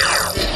Yeah.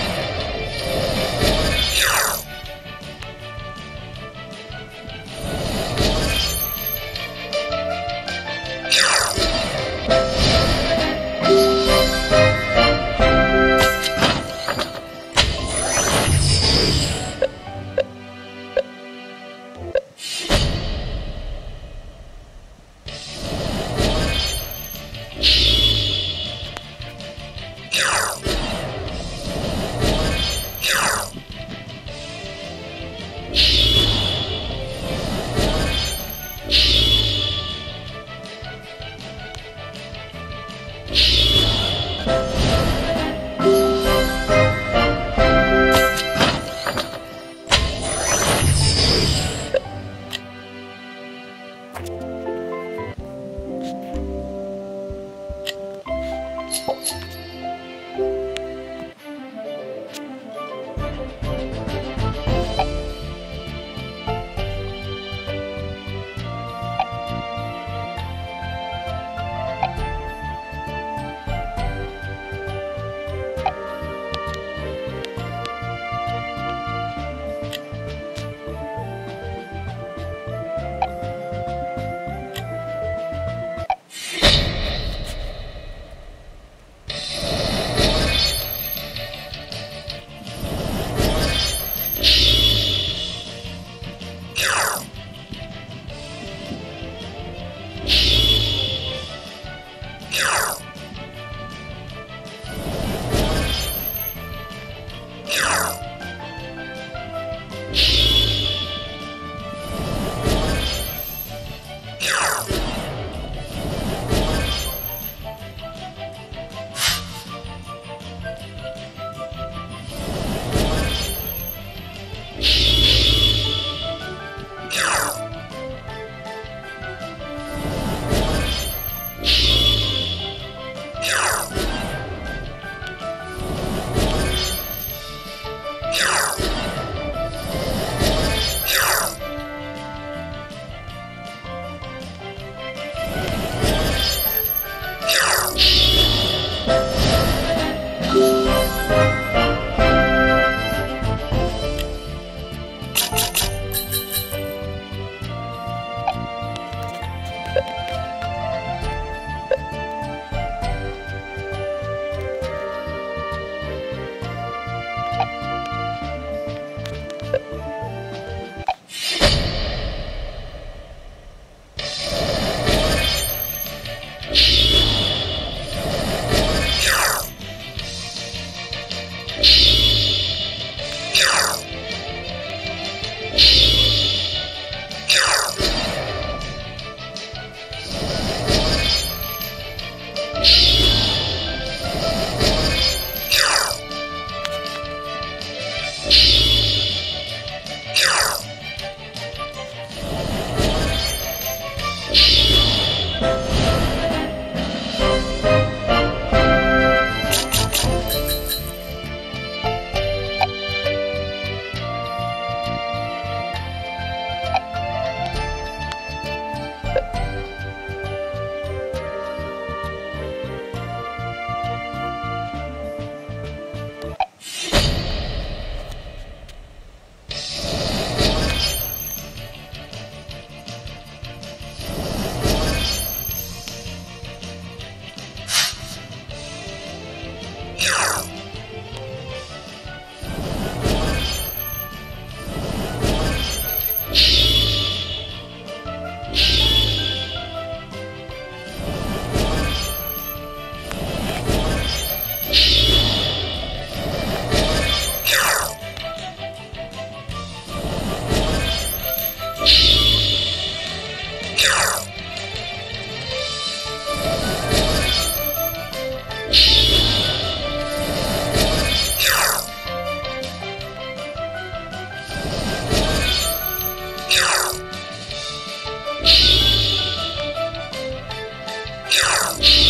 You